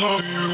follow you.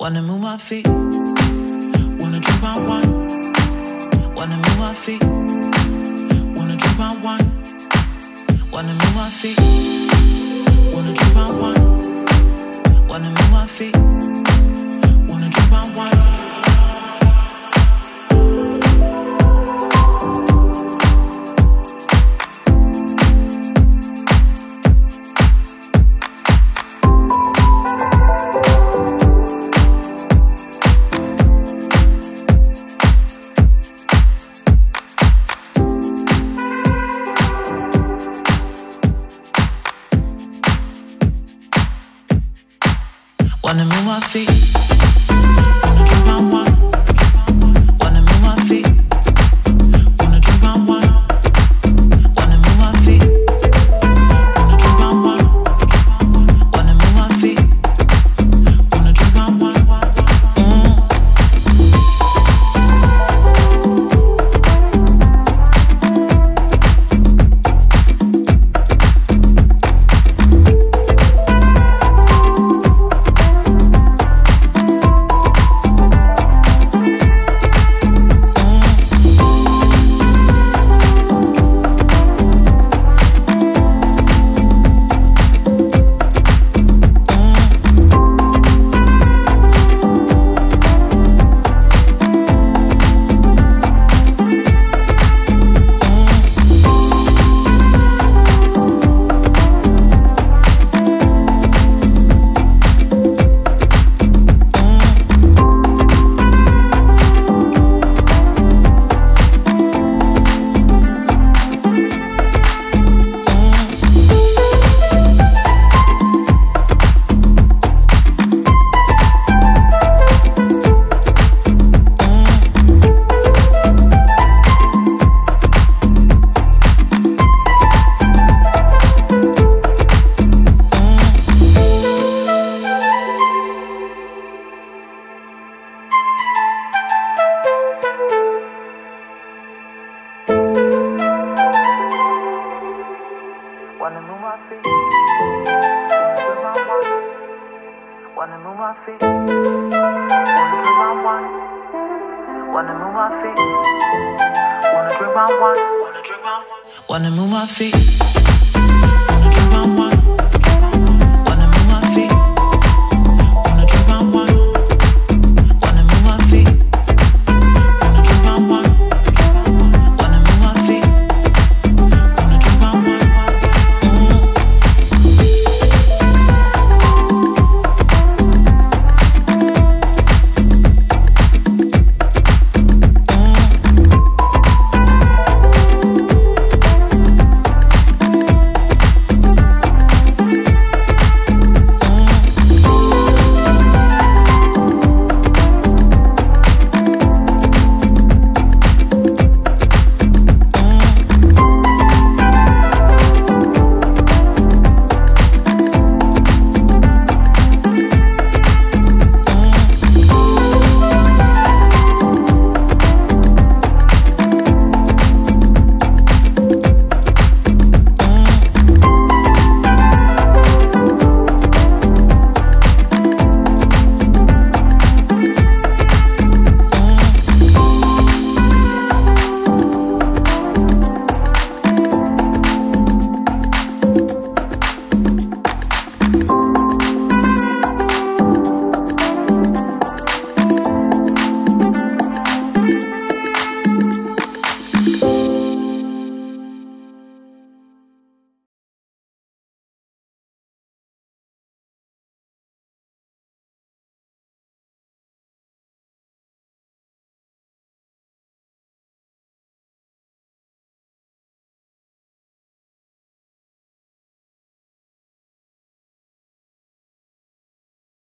Wanna move my feet, wanna drink my wine. Wanna move my feet, wanna drink my wine. Wanna move my feet, wanna drink my wine. Wanna move my feet, Wanna move my feet. Wanna drink my wine. Wanna drink my wine. Wanna move my feet. Wanna drink my wine. Wanna drink my wine. Wanna move my feet. Wanna drink my wine.